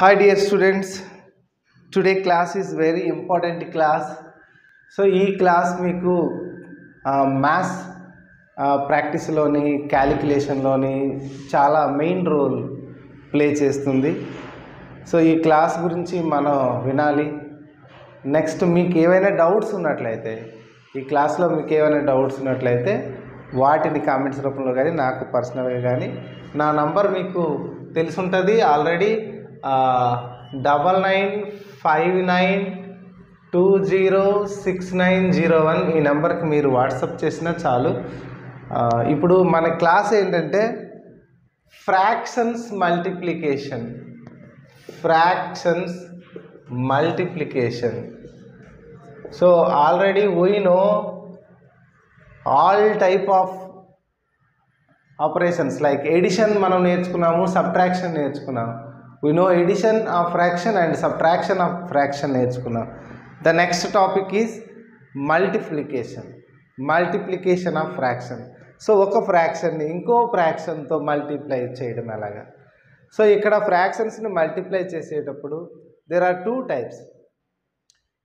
Hi dear students, today class is very important class so ఈ class మీకు maths ప్రాక్టీస్లోని క్యాలిక్యులేషన్లోని చాలా మెయిన్ రోల్ ప్లే చేస్తుంది. సో ఈ క్లాస్ గురించి మనం వినాలి. నెక్స్ట్ మీకు ఏవైనా డౌట్స్ ఉన్నట్లయితే ఈ క్లాస్లో మీకు ఏమైనా డౌట్స్ ఉన్నట్లయితే వాటిని కామెంట్స్ రూపంలో కానీ నాకు పర్సనల్గా కానీ నా నంబర్ మీకు తెలుసుంటుంది already double nine five nine two zero six nine zero one ఈ నెంబర్కి మీరు వాట్సప్ చేసినా చాలు. ఇప్పుడు మన క్లాస్ ఏంటంటే fractions multiplication. Fractions multiplication. So already we know all type of operations. Like addition మనం నేర్చుకున్నాము సబ్ట్రాక్షన్ నేర్చుకున్నాం we know addition of fraction and subtraction of fraction నేర్చుకున్నాం. The next topic is multiplication multiplication of fraction so ఒక ఫ్రాక్షన్ని ఇంకో ఫ్రాక్షన్తో multiply చేయడం ఎలాగా? సో ఇక్కడ ఫ్రాక్షన్స్ని మల్టిప్లై చేసేటప్పుడు there are two types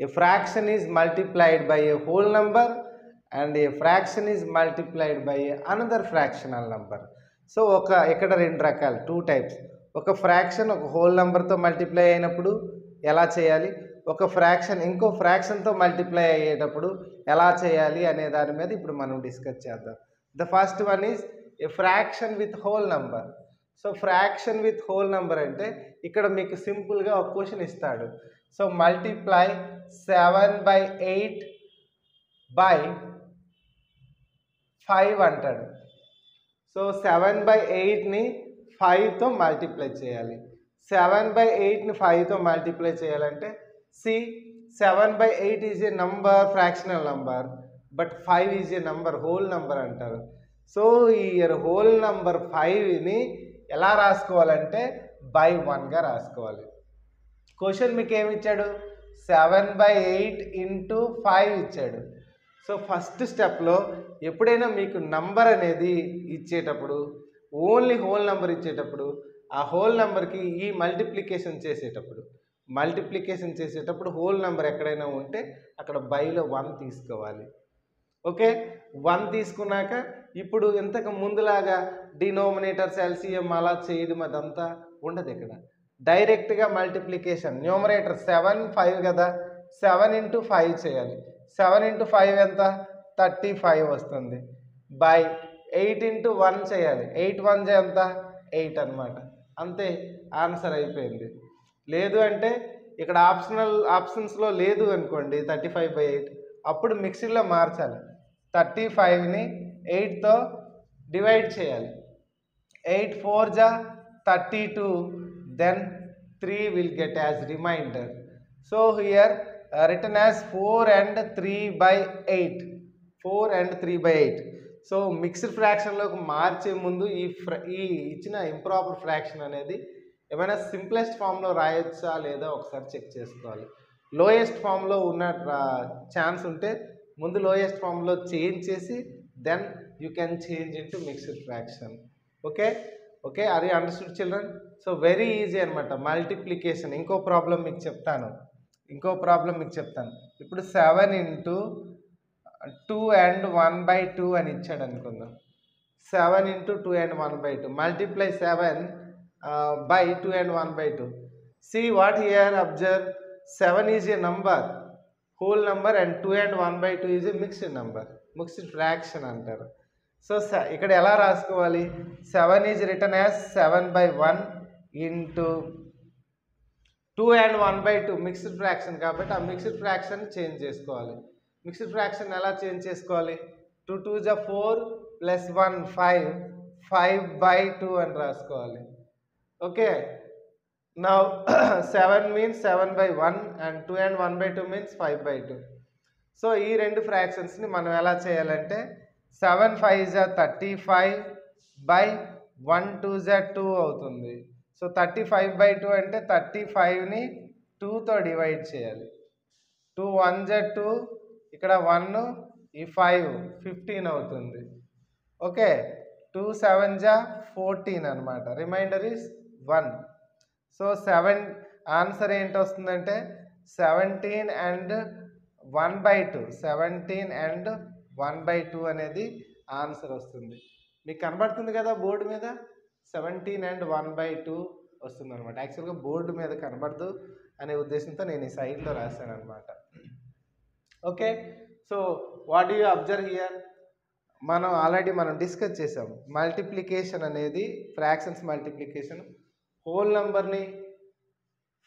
a fraction is multiplied by a whole number and a fraction is multiplied by a another fractional number so ఒక ఇక్కడ రెండు రకాలు టూ టైప్స్ ఒక ఫ్రాక్షన్ ఒక హోల్ నెంబర్తో మల్టిప్లై అయినప్పుడు ఎలా చేయాలి? ఒక ఫ్రాక్షన్ ఇంకో ఫ్రాక్షన్తో మల్టిప్లై అయ్యేటప్పుడు ఎలా చేయాలి అనే దాని మీద ఇప్పుడు మనం డిస్కస్ చేద్దాం. The first one is a fraction with whole number so fraction with whole number అంటే ఇక్కడ మీకు సింపుల్గా ఒక క్వశ్చన్ ఇస్తాడు. So multiply seven by eight by five అంటాడు. సో సెవెన్ బై ఎయిట్ని ఫైవ్తో మల్టిప్లై చేయాలి. సెవెన్ బై ఎయిట్ని ఫైవ్తో మల్టిప్లై చేయాలంటే see seven by eight is a number fractional number but five is a number whole number అంటారు. So ఈ whole number ఫైవ్ని ఎలా రాసుకోవాలంటే బై వన్గా రాసుకోవాలి. క్వశ్చన్ మీకు ఏమి ఇచ్చాడు seven by eight into five ఇచ్చాడు సో ఫస్ట్ స్టెప్లో ఎప్పుడైనా మీకు నంబర్ అనేది ఇచ్చేటప్పుడు ఓన్లీ హోల్ నెంబర్ ఇచ్చేటప్పుడు ఆ హోల్ నెంబర్కి ఈ మల్టిప్లికేషన్ చేసేటప్పుడు మల్టిప్లికేషన్ చేసేటప్పుడు హోల్ నెంబర్ ఎక్కడైనా ఉంటే అక్కడ బైలో వన్ తీసుకోవాలి. ఓకే? వన్ తీసుకున్నాక ఇప్పుడు ఇంతకు ముందులాగా డినోమినేటర్స్ ఎల్సిఎం అలా చేయడం అదంతా ఉండదు ఇక్కడ. డైరెక్ట్గా మల్టిప్లికేషన్ న్యూమరేటర్ సెవెన్ ఫైవ్ కదా సెవెన్ ఇంటూ ఫైవ్ చేయాలి. సెవెన్ ఇంటూ ఫైవ్ ఎంత? థర్టీ ఫైవ్ వస్తుంది. బై. ఎయిట్ ఇంటూ వన్ చేయాలి. ఎయిట్ వన్ ఎంత? ఎయిట్ అన్నమాట. అంతే ఆన్సర్ అయిపోయింది. లేదు అంటే ఇక్కడ ఆప్షనల్ ఆప్షన్స్లో లేదు అనుకోండి థర్టీ ఫైవ్ బై ఎయిట్. అప్పుడు మిక్సీలో మార్చాలి. థర్టీ ఫైవ్ని ఎయిట్తో డివైడ్ చేయాలి. ఎయిట్ ఫోర్ జా thirty two then three will get as remainder. So here written as four and three by eight. Four and three by eight. So mixed ఫ్రాక్షన్లోకి మార్చే ముందు ఈ ఫ్ర ఈ ఇచ్చిన ఇంప్రాపర్ ఫ్రాక్షన్ అనేది ఏమైనా సింప్లెస్ట్ ఫామ్లో రాయొచ్చా లేదా ఒకసారి చెక్ చేసుకోవాలి. లోయెస్ట్ ఫామ్లో ఉన్న ఛాన్స్ ఉంటే ముందు లోయెస్ట్ ఫామ్లో చేంజ్ చేసి then you can change into mixed fraction. Okay? Okay? అరే understood children? So very easy అనమాట మల్టిప్లికేషన్. ఇంకో ప్రాబ్లం మీకు చెప్తాను. ఇంకో ప్రాబ్లం మీకు చెప్తాను. ఇప్పుడు seven into two and one by two అని ఇచ్చాడు అనుకుందాం. Seven into two and one by two. Multiply seven by two and one by two. See what here observe seven is a number whole number and two and one by two is a mixed number mixed fraction అంటారు. So ఇక్కడ ఎలా రాసుకోవాలి? Seven is written as seven by one into two and one by two mixed fraction కాబట్టి ఆ mixed fraction change చేసుకోవాలి. Mixed fraction ఎలా change చేసుకోవాలి? Two two జ four plus one five five by two అని రాసుకోవాలి. ఓకే నా seven means seven by one and two and one by two means five by two so ఈ రెండు ఫ్రాక్షన్స్ని మనం ఎలా చేయాలంటే సెవెన్ ఫైవ్ జా thirty five by one two జా టూ అవుతుంది. So thirty five by two అంటే థర్టీ ఫైవ్ని టూతో డివైడ్ చేయాలి. టూ వన్ జా టూ ఇక్కడ వన్ ఈ ఫైవ్ ఫిఫ్టీన్ అవుతుంది. ఓకే టూ సెవెన్ జా ఫోర్టీన్ అనమాట remainder is one so seven answer ఏంటి వస్తుందంటే seventeen and one by two seventeen and one by two అనేది ఆన్సర్ వస్తుంది. మీకు కనబడుతుంది కదా బోర్డు మీద? Seventeen and one by two వస్తుంది అనమాట యాక్చువల్గా బోర్డు మీద కనబడదు అనే ఉద్దేశంతో నేను ఈ సైట్లో రాశాను అనమాట okay so what you observe here మనం ఆల్రెడీ మనం డిస్కస్ చేసాం. మల్టిప్లికేషన్ అనేది ఫ్రాక్షన్స్ మల్టిప్లికేషన్ హోల్ నెంబర్ని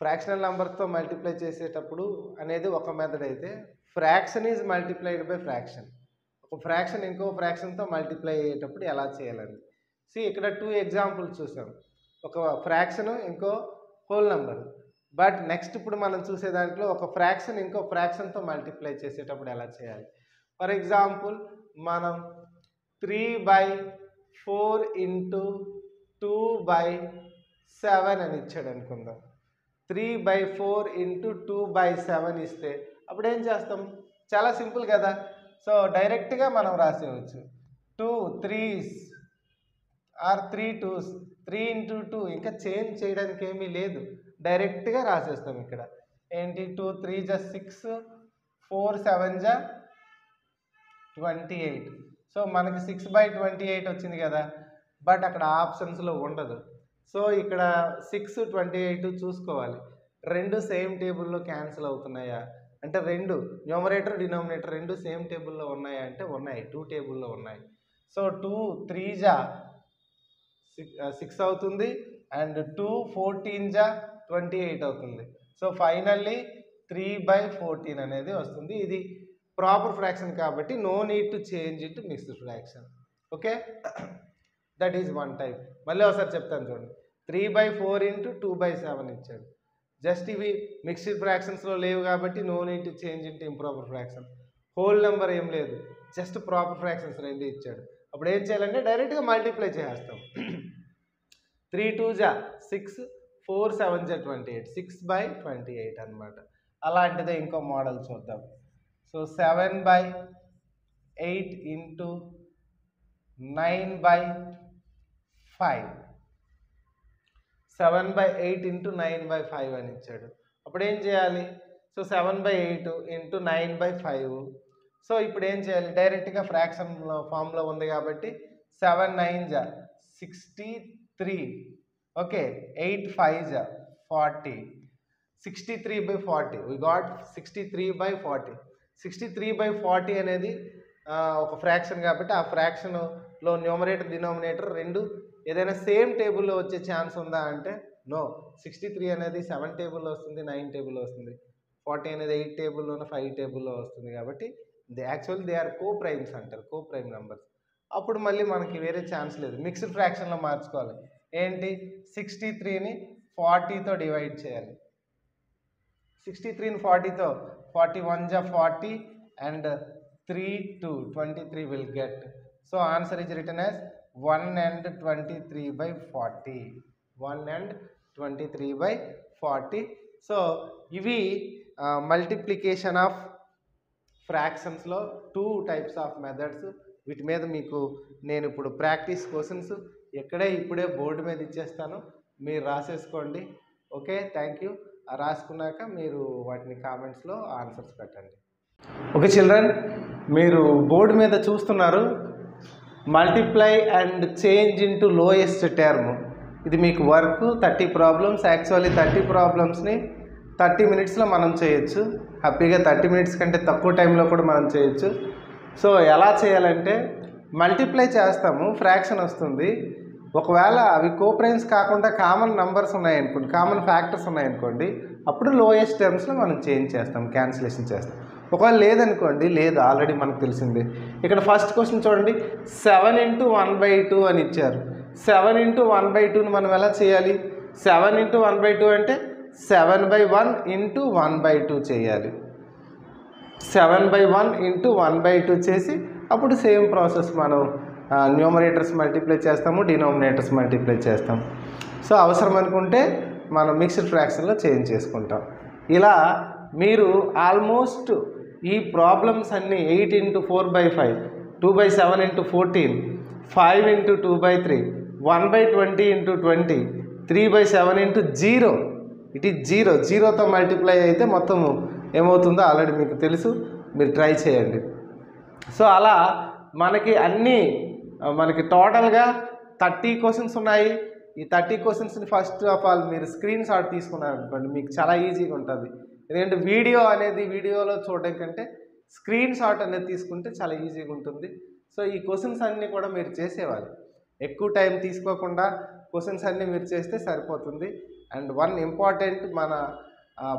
ఫ్రాక్షనల్ నెంబర్తో మల్టిప్లై చేసేటప్పుడు అనేది ఒక మెథడ్ అయితే fraction is multiplied by fraction ఒక ఫ్రాక్షన్ ఇంకో ఫ్రాక్షన్తో మల్టిప్లై అయ్యేటప్పుడు ఎలా చేయాలని సి ఇక్కడ టూ ఎగ్జాంపుల్స్ చూసాం. ఒక ఫ్రాక్షన్ ఇంకో హోల్ నెంబర్ బట్ నెక్స్ట్ ఇప్పుడు మనం చూసే దాంట్లో ఒక ఫ్రాక్షన్ ఇంకో ఫ్రాక్షన్తో మల్టిప్లై చేసేటప్పుడు ఎలా చేయాలి? ఫర్ ఎగ్జాంపుల్ మనం three by four into two by seven అని ఇచ్చాడు అనుకుందాం. Three by four into two by seven ఇస్తే అప్పుడు ఏం చేస్తాం? చాలా సింపుల్ కదా. సో డైరెక్ట్గా మనం రాసేయవచ్చు. Two threes or three twos three into two ఇంకా చేంజ్ చేయడానికి ఏమీ లేదు. డైరెక్ట్గా రాసేస్తాం ఇక్కడ. ఏంటి? టూ త్రీ జా సిక్స్ ఫోర్ సెవెన్ జా ట్వంటీ ఎయిట్. సో మనకి సిక్స్ బై ట్వంటీ ఎయిట్ వచ్చింది కదా. బట్ అక్కడ ఆప్షన్స్లో ఉండదు. సో ఇక్కడ సిక్స్ ట్వంటీ ఎయిట్ చూసుకోవాలి. రెండు సేమ్ టేబుల్లో క్యాన్సిల్ అవుతున్నాయా? అంటే రెండు. న్యూమరేటర్ డినామినేటర్ రెండు సేమ్ టేబుల్లో ఉన్నాయా అంటే ఉన్నాయి. టూ టేబుల్లో ఉన్నాయి. సో టూ త్రీ జా సిక్స్ అవుతుంది. అండ్ టూ ఫోర్టీన్ జా ట్వంటీ ఎయిట్ అవుతుంది. So finally three by fourteen అనేది వస్తుంది. ఇది ప్రాపర్ ఫ్రాక్షన్ కాబట్టి no need to change it mixed fraction okay that is one type మళ్ళీ ఒకసారి చెప్తాను చూడండి. Three by four into two by seven ఇచ్చాడు. జస్ట్ ఇవి మిక్స్డ్ ఫ్రాక్షన్స్లో లేవు కాబట్టి no need to change it improper fraction whole number ఏం లేదు. జస్ట్ ప్రాపర్ ఫ్రాక్షన్స్ రెండు ఇచ్చాడు. అప్పుడు ఏం చేయాలంటే డైరెక్ట్గా మల్టిప్లై చేస్తాం త్రీ టూ జా సిక్స్ ఫోర్ సెవెన్ జా twenty eight six by twenty eight అనమాట అలాంటిదే ఇంకో మోడల్ చూద్దాం. So seven by eight into nine by five. Seven by eight into nine by five అని ఇచ్చాడు. అప్పుడు ఏం చేయాలి? So seven by eight into nine by five. So ఇప్పుడు ఏం చేయాలి? డైరెక్ట్గా ఫ్రాక్షన్ ఫామ్లో ఉంది కాబట్టి సెవెన్ నైన్ జా sixty three. Okay eight five forty sixty three by forty we got sixty three by forty sixty three by forty అనేది ఒక ఫ్రాక్షన్ కాబట్టి ఆ ఫ్రాక్షన్లో న్యూమరేటర్ డినామినేటర్ రెండు ఏదైనా సేమ్ టేబుల్లో వచ్చే ఛాన్స్ ఉందా అంటే నో సిక్స్టీ త్రీ అనేది సెవెన్ టేబుల్లో వస్తుంది నైన్ టేబుల్లో వస్తుంది. ఫార్టీ అనేది ఎయిట్ టేబుల్లోనూ ఫైవ్ టేబుల్లో వస్తుంది కాబట్టి they actual they are coprimes అంటారు కో ప్రైమ్ నెంబర్స్ అప్పుడు మళ్ళీ మనకి వేరే ఛాన్స్ లేదు. మిక్స్డ్ ఫ్రాక్షన్లో మార్చుకోవాలి. ఏంటి? సిక్స్టీ త్రీని ఫార్టీతో డివైడ్ చేయాలి. సిక్స్టీ త్రీని ఫార్టీతో ఫార్టీ వన్ జా forty and three two twenty three will get so answer is written as one and twenty three by forty one and twenty three by forty so ఇవి multiplication of ఫ్రాక్షన్స్లో two types of methods వీటి మీద మీకు నేను ఇప్పుడు practice questions ఎక్కడే ఇప్పుడే board మీద ఇచ్చేస్తాను. మీరు రాసేసుకోండి. ఓకే? Thank you. రాసుకున్నాక మీరు వాటిని కామెంట్స్లో ఆన్సర్స్ పెట్టండి. ఓకే చిల్డ్రన్ మీరు బోర్డు మీద చూస్తున్నారు. Multiply and change into lowest term. ఇది మీకు work thirty problems. Actually thirty ప్రాబ్లమ్స్ని థర్టీ మినిట్స్లో మనం చేయొచ్చు. హ్యాపీగా థర్టీ మినిట్స్ కంటే తక్కువ టైంలో కూడా మనం చేయొచ్చు. సో ఎలా చేయాలంటే మల్టిప్లై చేస్తాము ఫ్రాక్షన్ వస్తుంది. ఒకవేళ అవి కోప్రైన్స్ కాకుండా కామన్ నంబర్స్ ఉన్నాయనుకోండి కామన్ ఫ్యాక్టర్స్ ఉన్నాయనుకోండి అప్పుడు లోయెస్ట్ టర్మ్స్లో మనం చేంజ్ చేస్తాం క్యాన్సిలేషన్ చేస్తాం. ఒకవేళ లేదనుకోండి లేదు ఆల్రెడీ మనకు తెలిసిందే. ఇక్కడ ఫస్ట్ క్వశ్చన్ చూడండి seven into one by two అని ఇచ్చారు. సెవెన్ ఇంటూ వన్ బై టూని మనం ఎలా చేయాలి? Seven into one by two అంటే seven by one into one by two చేయాలి. Seven by one into one by two చేసి అప్పుడు సేమ్ ప్రాసెస్ మనం న్యూమరేటర్స్ మల్టిప్లై చేస్తాము డినామినేటర్స్ మల్టిప్లై చేస్తాం సో అవసరం అనుకుంటే మనం మిక్స్డ్ ఫ్రాక్షన్లో చేంజ్ చేసుకుంటాం. ఇలా మీరు ఆల్మోస్ట్ ఈ ప్రాబ్లమ్స్ అన్నీ eight into four by five two by seven into fourteen five into two by three one by twenty into twenty three by seven into zero. It is zero. జీరోతో multiply అయితే మొత్తము ఏమవుతుందో already మీకు తెలుసు. మీరు try చేయండి. So అలా మనకి అన్నీ మనకి టోటల్గా థర్టీ క్వశ్చన్స్ ఉన్నాయి. ఈ థర్టీ క్వశ్చన్స్ని ఫస్ట్ ఆఫ్ ఆల్ మీరు స్క్రీన్ షాట్ తీసుకున్నారు అనుకోండి మీకు చాలా ఈజీగా ఉంటుంది. ఎందుకంటే వీడియో అనేది వీడియోలో చూడడం కంటే స్క్రీన్ షాట్ అనేది తీసుకుంటే చాలా ఈజీగా ఉంటుంది. సో ఈ క్వశ్చన్స్ అన్నీ కూడా మీరు చేసేవాళ్ళు. ఎక్కువ టైం తీసుకోకుండా క్వశ్చన్స్ అన్నీ మీరు చేస్తే సరిపోతుంది. అండ్ వన్ ఇంపార్టెంట్ మన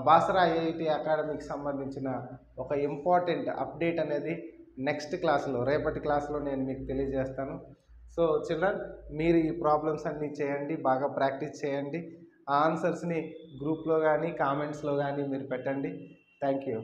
బాసరా ఐఐటి అకాడమీకి సంబంధించిన ఒక ఇంపార్టెంట్ అప్డేట్ అనేది నెక్స్ట్ క్లాస్లో రేపటి క్లాస్లో నేను మీకు తెలియజేస్తాను. సో చిల్డ్రన్ మీరు ఈ ప్రాబ్లమ్స్ అన్నీ చేయండి బాగా ప్రాక్టీస్ చేయండి. ఆ ఆన్సర్స్ని గ్రూప్లో కానీ కామెంట్స్లో కానీ మీరు పెట్టండి. Thank you.